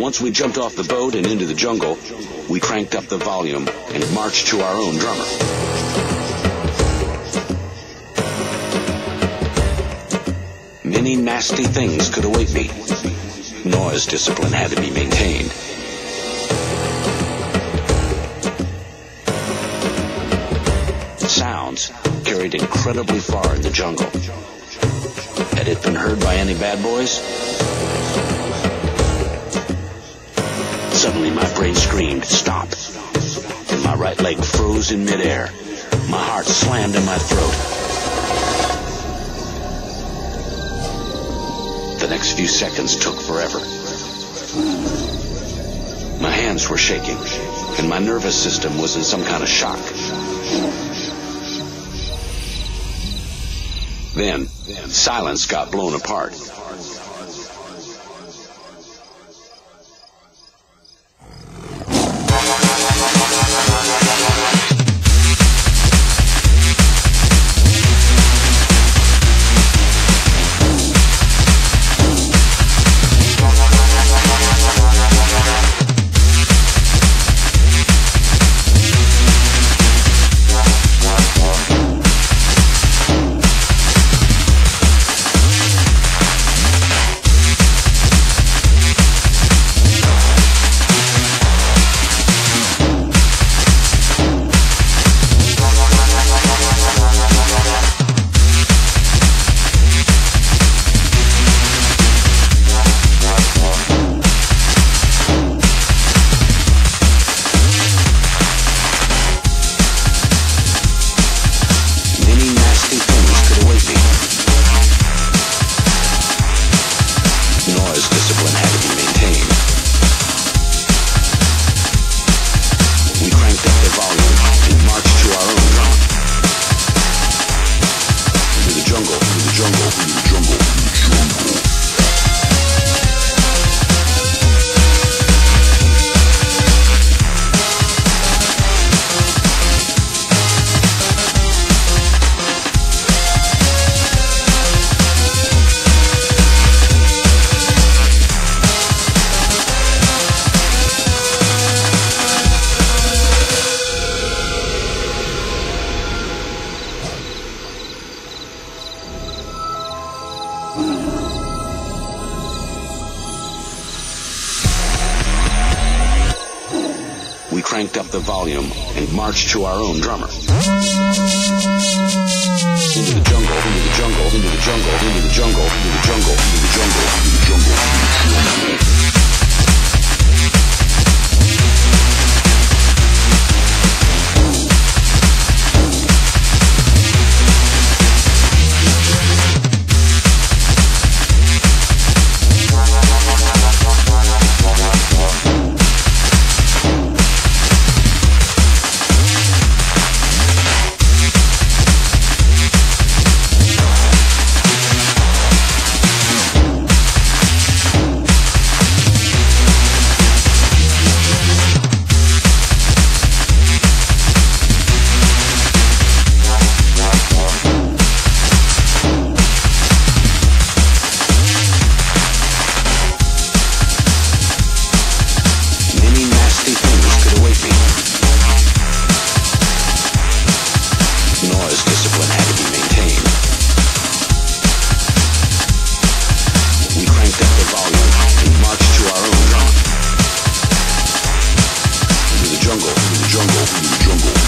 Once we jumped off the boat and into the jungle, we cranked up the volume and marched to our own drummer. Many nasty things could await me. Noise discipline had to be maintained. Sounds carried incredibly far in the jungle. Had it been heard by any bad boys? Screamed, stop. My right leg froze in midair. My heart slammed in my throat. The next few seconds took forever. My hands were shaking, and my nervous system was in some kind of shock. Then, silence got blown apart. Discipline cranked up the volume and marched to our own drummer. Into the jungle, into the jungle, into the jungle, into the jungle, into the jungle, into the jungle, into the jungle, into the jungle. The jungle.